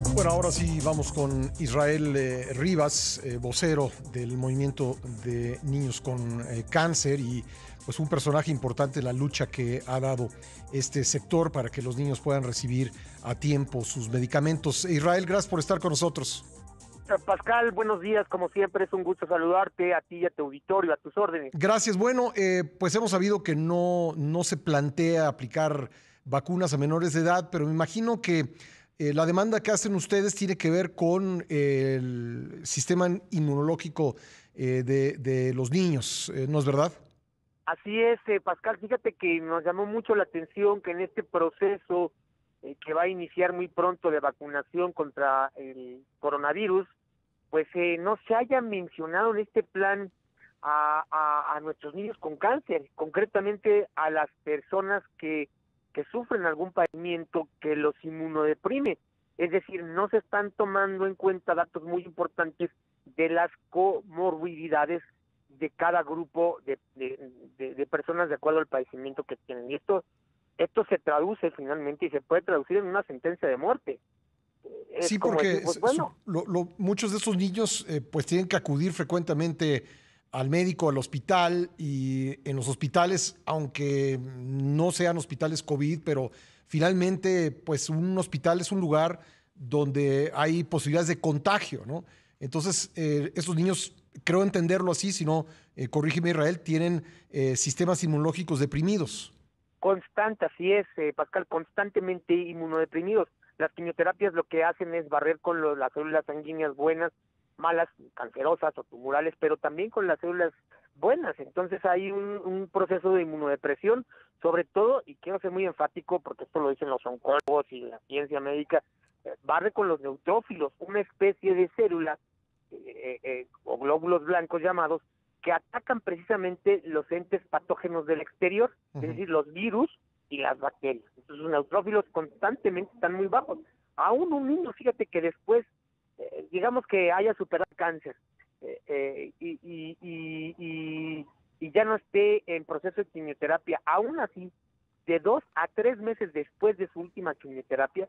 Bueno, ahora sí vamos con Israel eh, Rivas, eh, vocero del movimiento de niños con eh, cáncer y pues un personaje importante en la lucha que ha dado este sector para que los niños puedan recibir a tiempo sus medicamentos. Israel, gracias por estar con nosotros. Pascal, buenos días, como siempre es un gusto saludarte a ti y a tu auditorio, a tus órdenes. Gracias, bueno, pues hemos sabido que no, no se plantea aplicar vacunas a menores de edad, pero me imagino que eh, la demanda que hacen ustedes tiene que ver con el sistema inmunológico eh, de, los niños, eh, ¿no es verdad? Así es, Pascal. Fíjate que nos llamó mucho la atención que en este proceso que va a iniciar muy pronto de vacunación contra el coronavirus, pues no se haya mencionado en este plan a nuestros niños con cáncer, concretamente a las personas que que sufren algún padecimiento que los inmunodeprime. Es decir, no se están tomando en cuenta datos muy importantes de las comorbilidades de cada grupo de, de, personas de acuerdo al padecimiento que tienen. Y esto, esto se traduce finalmente y se puede traducir en una sentencia de muerte. sí, porque pues, bueno, muchos de esos niños eh, pues tienen que acudir frecuentemente al médico, al hospital y en los hospitales, aunque no sean hospitales COVID, pero finalmente, pues un hospital es un lugar donde hay posibilidades de contagio, ¿no? Entonces, eh, niños, creo entenderlo así, si no, eh, corrígeme Israel, tienen eh, sistemas inmunológicos deprimidos. Constante, así es, eh, Pascal, constantemente inmunodeprimidos. Las quimioterapias lo que hacen es barrer con las células sanguíneas buenas malas, cancerosas o tumorales, pero también con las células buenas. Entonces hay un, proceso de inmunodepresión, sobre todo, y quiero ser muy enfático porque esto lo dicen los oncólogos y la ciencia médica, eh, barre con los neutrófilos, una especie de célula eh, eh, o glóbulos blancos llamados que atacan precisamente los entes patógenos del exterior, es decir, los virus y las bacterias. Entonces los neutrófilos constantemente están muy bajos. Aún un niño, fíjate que después eh, digamos que haya superado cáncer eh, eh, y, y, y, y, ya no esté en proceso de quimioterapia, aún así, de dos a tres meses después de su última quimioterapia,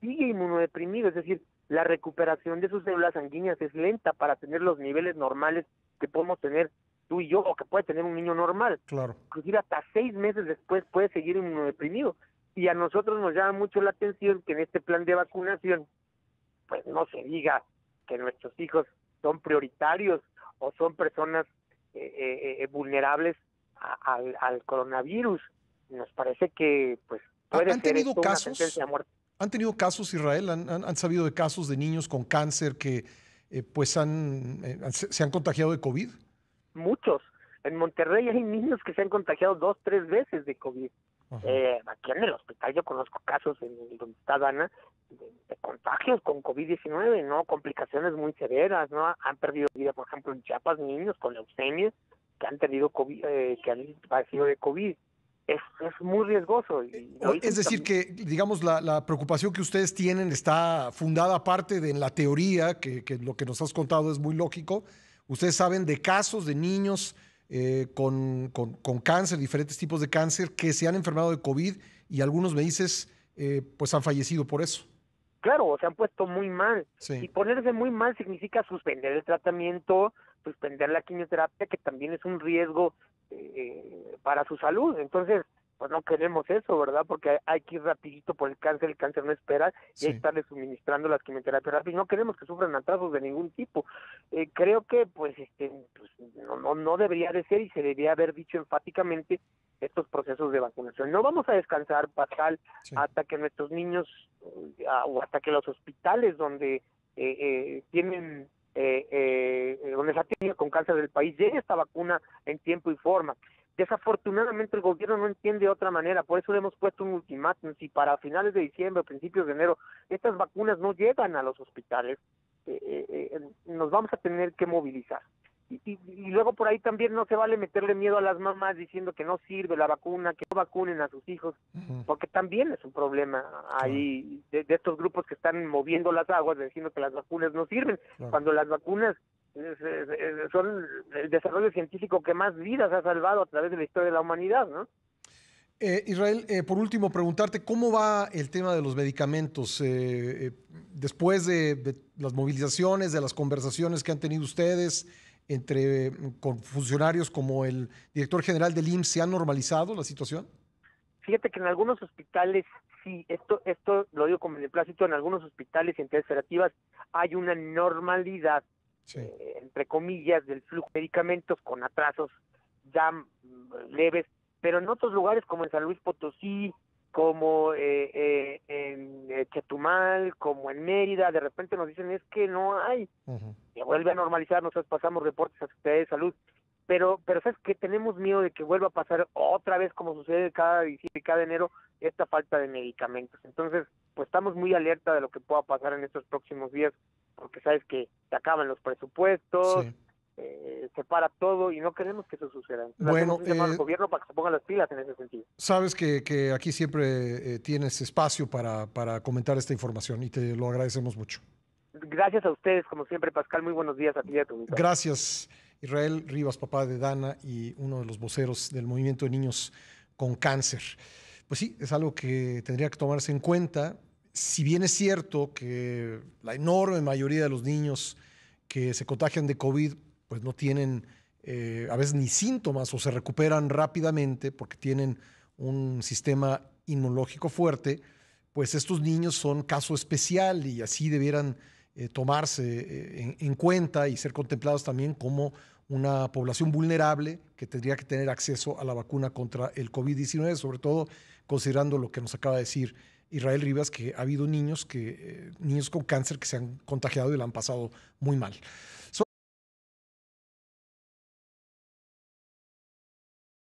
sigue inmunodeprimido, es decir, la recuperación de sus células sanguíneas es lenta para tener los niveles normales que podemos tener tú y yo o que puede tener un niño normal. Claro. Inclusive hasta seis meses después puede seguir inmunodeprimido. Y a nosotros nos llama mucho la atención que en este plan de vacunación pues no se diga que nuestros hijos son prioritarios o son personas eh, eh, eh vulnerables al, coronavirus. Nos parece que pues puede ¿Han ser tenido casos, una sentencia de muerte. ¿Han tenido casos, Israel? ¿Han, han, sabido de casos de niños con cáncer que eh, pues han, se han contagiado de COVID? Muchos. En Monterrey hay niños que se han contagiado dos, tres veces de COVID. Eh, aquí en el hospital yo conozco casos en donde está Dana contagios con COVID-19, ¿no? Complicaciones muy severas, ¿no? Han perdido vida, por ejemplo, en Chiapas, niños con leucemia que han tenido COVID, eh, que han padecido de COVID. Es, es muy riesgoso. es decir, que digamos la, la, preocupación que ustedes tienen está fundada aparte de en la teoría, que, que lo que nos has contado es muy lógico. Ustedes saben de casos de niños eh, con, con, cáncer, diferentes tipos de cáncer, que se han enfermado de COVID y algunos me dices, eh, pues han fallecido por eso. Claro, se han puesto muy mal. Y ponerse muy mal significa suspender el tratamiento, suspender la quimioterapia, que también es un riesgo eh, para su salud. Entonces, pues no queremos eso, ¿verdad? Porque hay que ir rapidito por el cáncer, el cáncer no espera y hay que estarle suministrando las quimioterapias rápidas. No queremos que sufran atrasos de ningún tipo. Eh, creo que pues este pues, no, no, no debería de ser y se debería haber dicho enfáticamente estos procesos de vacunación. No vamos a descansar, Pascal, hasta que nuestros niños eh, o hasta que los hospitales donde eh, eh, tienen eh, eh, donde se ha tenido con cáncer del país llegue esta vacuna en tiempo y forma. Desafortunadamente el gobierno no entiende de otra manera, por eso le hemos puesto un ultimátum. Si para finales de diciembre o principios de enero estas vacunas no llegan a los hospitales, eh, eh, nos vamos a tener que movilizar. Y, y, luego por ahí también no se vale meterle miedo a las mamás diciendo que no sirve la vacuna, que no vacunen a sus hijos, porque también es un problema ahí de, estos grupos que están moviendo las aguas diciendo que las vacunas no sirven, cuando las vacunas son el desarrollo científico que más vidas ha salvado a través de la historia de la humanidad, ¿no? Eh, Israel, eh, por último, preguntarte cómo va el tema de los medicamentos eh, después de, las movilizaciones, de las conversaciones que han tenido ustedes entre con funcionarios como el director general del IMSS, ¿se ha normalizado la situación? Fíjate que en algunos hospitales, sí, esto, esto lo digo como beneplácito, en algunos hospitales y entidades federativas hay una normalidad, entre comillas, del flujo de medicamentos con atrasos ya mm, leves, pero en otros lugares como en San Luis Potosí, como eh, eh, en eh, Chetumal, como en Mérida, de repente nos dicen es que no hay, se vuelve a normalizar, nosotros pasamos reportes a Secretaría de Salud, pero pero sabes que tenemos miedo de que vuelva a pasar otra vez como sucede cada diciembre y cada enero esta falta de medicamentos. Entonces, pues estamos muy alerta de lo que pueda pasar en estos próximos días, porque sabes que se acaban los presupuestos, eh, se para todo y no queremos que eso suceda. bueno, el eh, gobierno para que se pongan las pilas en ese sentido. Sabes que, aquí siempre eh, tienes espacio para, para comentar esta información y te lo agradecemos mucho. Gracias a ustedes, como siempre, Pascal. Muy buenos días a ti y a tu Gracias, Israel Rivas, papá de Dana y uno de los voceros del movimiento de niños con cáncer. Pues sí, es algo que tendría que tomarse en cuenta. Si bien es cierto que la enorme mayoría de los niños que se contagian de COVID pues no tienen eh, a veces ni síntomas o se recuperan rápidamente porque tienen un sistema inmunológico fuerte, pues estos niños son caso especial y así debieran eh, tomarse eh, en, cuenta y ser contemplados también como una población vulnerable que tendría que tener acceso a la vacuna contra el COVID-19, sobre todo considerando lo que nos acaba de decir Israel Rivas, que ha habido niños, que, niños con cáncer que se han contagiado y lo han pasado muy mal.